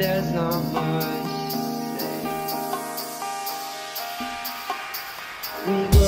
there's not much to say. We